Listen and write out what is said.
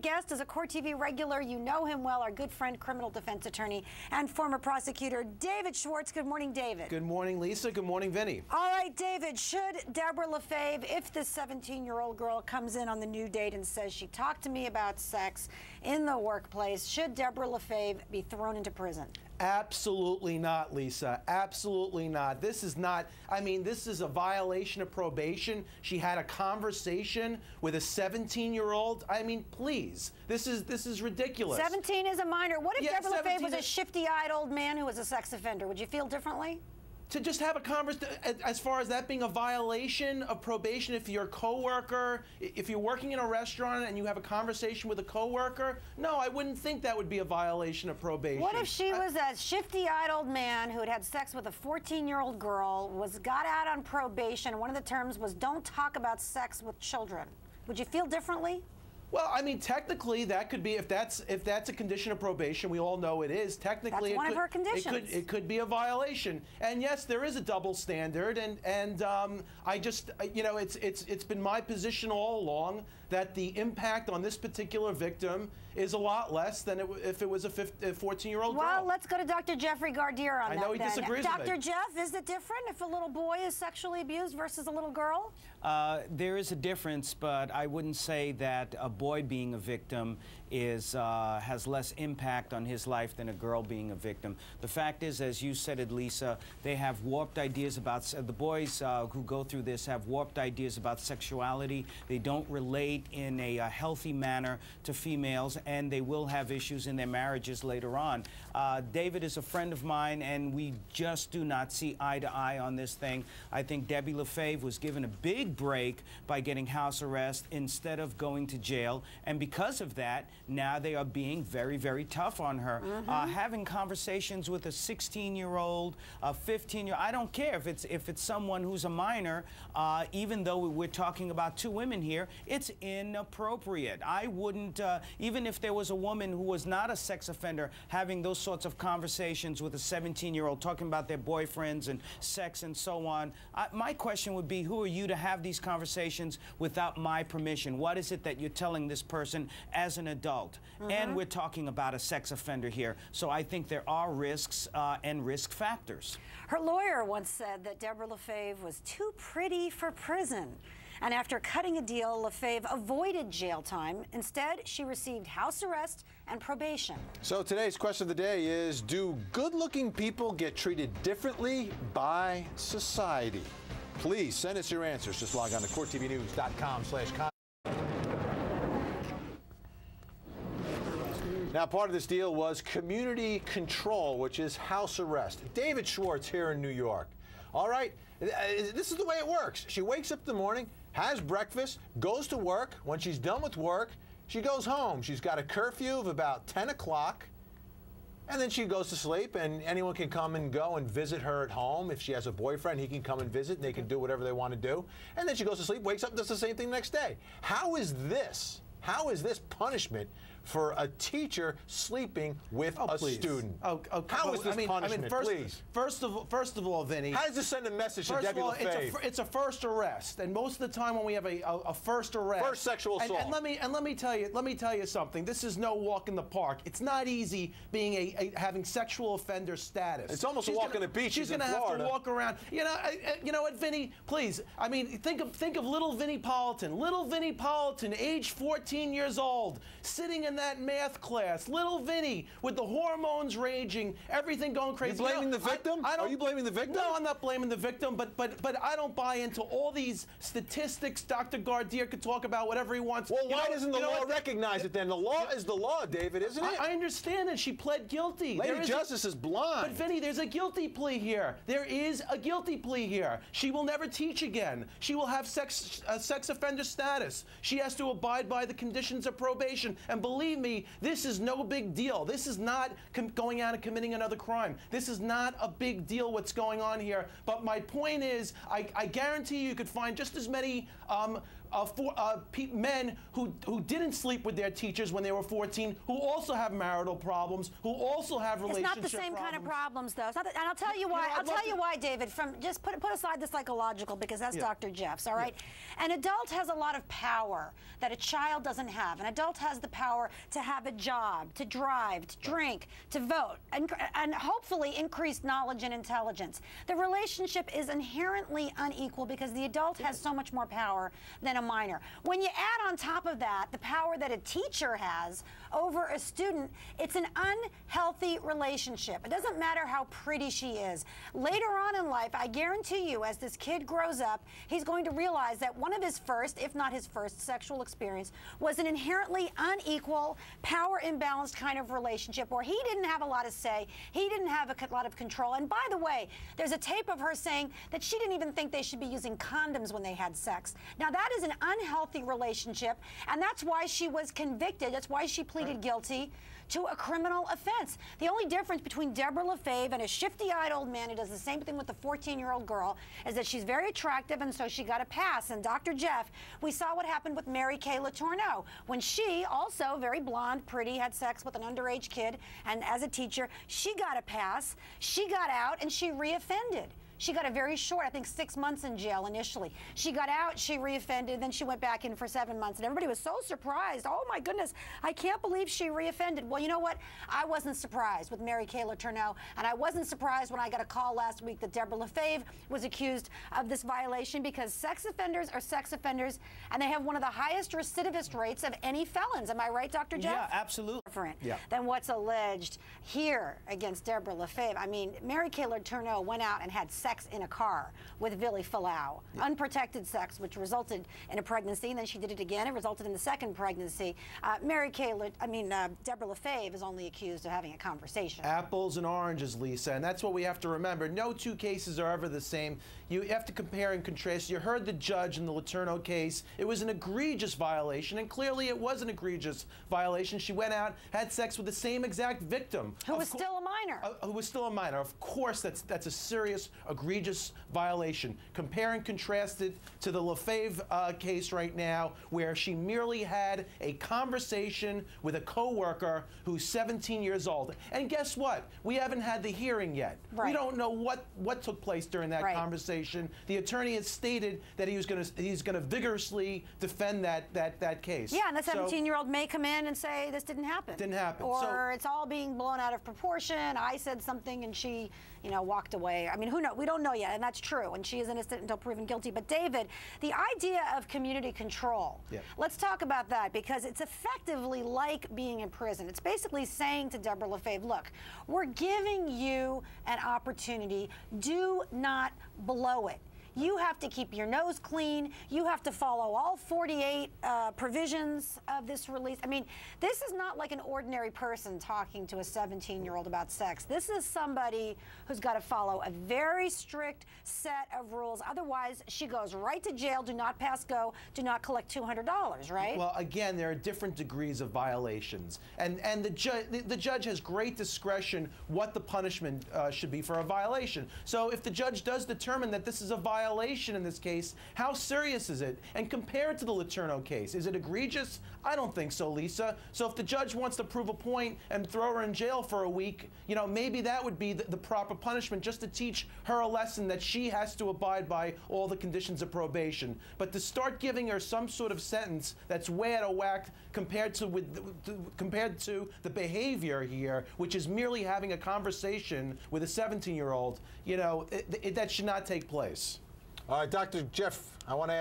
guest is a Court TV regular. You know him well, our good friend, criminal defense attorney, and former prosecutor David Schwartz. Good morning, David. Good morning, Lisa. Good morning, Vinny. All right, David. Should Deborah LaFave, if this 17-year-old girl comes in on the new date and says she talked to me about sex in the workplace, should Deborah LaFave be thrown into prison? Absolutely not, Lisa. Absolutely not. This is not, I mean, this is a violation of probation. She had a conversation with a 17 year old. I mean, please. This is this is ridiculous. 17 is a minor. What if Yeah, Deborah LaFave was a shifty eyed old man who was a sex offender? Would you feel differently? To just have a conversation as far as that being a violation of probation if you're a coworker if you're working in a restaurant and you have a conversation with a coworker no i wouldn't think that would be a violation of probation What if she I- was a shifty-eyed old man who had had sex with a 14-year-old girl, was got out on probation, and one of the terms was don't talk about sex with children? Would you feel differently? Well, I mean, technically, that could be if that's if that's a condition of probation. We all know it is. Technically, That's it one of could, her It could conditions. it could be a violation. And yes, there is a double standard. And and um, I just uh, you know it's it's it's been my position all along that the impact on this particular victim is a lot less than it, if it was a 14 year old Well, girl. let's go to Dr. Jeffrey Gardere on I that. know he then. disagrees with Dr. me. Jeff, is it different if a little boy is sexually abused versus a little girl? Uh, there is a difference, but I wouldn't say that a boy being a victim is uh, has less impact on his life than a girl being a victim. The fact is, as you said it, Lisa, they have warped ideas about se- the boys uh, who go through this have warped ideas about sexuality. They don't relate in a, uh healthy manner to females, and they will have issues in their marriages later on. Uh, David is a friend of mine, and we just do not see eye to eye on this thing. I think Debbie LaFave was given a big break by getting house arrest instead of going to jail, and because of that, now they are being very, very tough on her. Uh, having conversations with a 16-year-old, a 15-year-old, I don't care if it's if it's someone who's a minor. Uh, even though we're talking about two women here, it's inappropriate. I wouldn't, uh, even if there was a woman who was not a sex offender, having those sorts of conversations with a 17-year-old, talking about their boyfriends and sex and so on. I, my question would be, who are you to have these conversations without my permission? What is it that you're telling this person as an adult? And we're talking about a sex offender here. So I think there are risks uh, and risk factors. Her lawyer once said that Deborah LaFave was too pretty for prison. And after cutting a deal, LaFave avoided jail time. Instead, she received house arrest and probation. So today's question of the day is Do good looking people get treated differently by society? Please send us your answers. Just log on to courttvnews.com slash Now, part of this deal was community control, which is house arrest. David Schwartz here in New York. All right, uh, this is the way it works. She wakes up in the morning, has breakfast, goes to work. When she's done with work, she goes home. She's got a curfew of about 10 o'clock. And then she goes to sleep, and anyone can come and go and visit her at home. If she has a boyfriend, he can come and visit, and they can do whatever they want to do. And then she goes to sleep, wakes up, does the same thing next day. How is this? How is this punishment for a teacher sleeping with Oh, a please. student? Oh, oh, How oh, is this I mean, punishment? I mean, first, please. First of, first of all, Vinny. How does this send a message to First Debbie of all, it's a, it's a first arrest, and most of the time when we have a, a, a first arrest, First sexual and- assault. And, let me and let me tell you, let me tell you something. This is no walk in the park. It's not easy being a, a having sexual offender status. It's almost a She's walk gonna- on the beach. She's She's gonna have to walk around. You know, I- you know what, Vinny? Please, I mean, think of think of little Vinny Politan. Little Vinny Politan, age 14 years old, sitting in that math class. Little Vinny with the hormones raging, everything going crazy. You blaming know, the victim? I, I don't, Are you blaming the victim? No, I'm not blaming the victim, but but but I don't buy into all these statistics. Dr. Gardere could talk about whatever he wants. well, You why know- doesn't the law recognize it then? The law is the law, David, isn't it? I, I understand that she pled guilty. Lady There is a- Justice is blind. But Vinny, there's a guilty plea here. There is a guilty plea here. She will never teach again. She will have sex uh, sex offender status. She has to abide by the conditions of probation. And believe me, this is no big deal. This is not going out and committing another crime. This is not a big deal. What's going on here? But my point is, I, I guarantee you could find just as many um, uh, for, uh, pe- men who, who didn't sleep with their teachers when they were 14, who also have marital problems, who also have It's not the same kind of problems. problems, though. The- and I'll tell you You why. know, I'd I'll tell you why, David. From just put put aside the psychological because that's Yeah. Dr. Jeff's. All right. An adult has a lot of power that a child doesn't have. An adult has the power to have a job, to drive, to drink, to vote, and, and hopefully increased knowledge and intelligence. The relationship is inherently unequal because the adult has so much more power than a minor. When you add on top of that the power that a teacher has over a student, it's an unhealthy relationship. It doesn't matter how pretty she is. Later on in life, I guarantee you, as this kid grows up, he's going to realize that one of his first, if not his first, sexual experience was an inherently unequal, power imbalanced kind of relationship where he didn't have a lot of say, he didn't have a lot of control. And by the way, there's a tape of her saying that she didn't even think they should be using condoms when they had sex. Now, that is an unhealthy relationship, and that's why she was convicted. That's why she pleaded guilty to a criminal offense. The only difference between Deborah LaFave and a shifty eyed old man who does the same thing with the 14 year old girl is that she's very attractive and so she got a pass. And Dr. Jeff, we saw what happened with Mary Kay Letourneau when she, also very blonde, pretty, had sex with an underage kid. And as a teacher, she got a pass, she got out, and she reoffended. She got a very short, I think six months in jail initially. She got out, she reoffended, then she went back in for seven months. And everybody was so surprised. Oh my goodness, I can't believe she reoffended. Well, you know what? I wasn't surprised with Mary Kay Letourneau, and I wasn't surprised when I got a call last week that Deborah LaFave was accused of this violation because sex offenders are sex offenders, and they have one of the highest recidivist rates of any felons. Am I right, Dr. Jeff? Yeah, absolutely. Different Yeah. than what's alleged here against Deborah LaFave. I mean, Mary Kay Letourneau went out and had sex in a car with Vili Fualaau, unprotected sex, which resulted in a pregnancy. And then she did it again. It resulted in the second pregnancy. Uh, Mary Kay, Le- I mean, uh, Deborah LaFave is only accused of having a conversation. Apples and oranges, Lisa, and that's what we have to remember. No two cases are ever the same. You have to compare and contrast. You heard the judge in the Letourneau case. It was an egregious violation, and clearly it was an egregious violation. She went out, had sex with the same exact victim. Who was still a minor. Uh, who was still a minor. Of course, that's that's a serious, egregious violation. Compare and contrast it to the LaFave uh, case right now, where she merely had a conversation with a coworker who's 17 years old. And guess what? We haven't had the hearing yet. Right. We don't know what what took place during that Right. conversation. The attorney has stated that he was going to he's going to vigorously defend that that that case. Yeah, and the So- 17 year old may come in and say this didn't happen. Didn't happen. Or So- it's all being blown out of proportion. I said something and she, you know, walked away. I mean, who knows? We don't know yet, and that's true. And she is innocent until proven guilty. But David, the idea of community control. Yeah. Let's talk about that because it's effectively like being in prison. It's basically saying to Deborah LaFave, look, we're giving you an opportunity. Do not blow it. You have to keep your nose clean. You have to follow all 48 uh, provisions of this release. I mean, this is not like an ordinary person talking to a 17 year old about sex. This is somebody who's got to follow a very strict set of rules. Otherwise, she goes right to jail. Do not pass go. Do not collect $200, right? Well, again, there are different degrees of violations, and and the judge the, the judge has great discretion what the punishment uh, should be for a violation. So if the judge does determine that this is a violation in this case, how serious is it? And compare it to the Letourneau case, is it egregious? I don't think so, Lisa. So if the judge wants to prove a point and throw her in jail for a week, you know, maybe that would be the, the proper punishment, just to teach her a lesson that she has to abide by all the conditions of probation. But to start giving her some sort of sentence that's way out of whack compared to with to, compared to the behavior here, which is merely having a conversation with a 17-year-old, you know, it, it, that should not take place. All right, Dr. Jeff, I want to